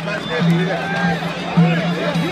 parte de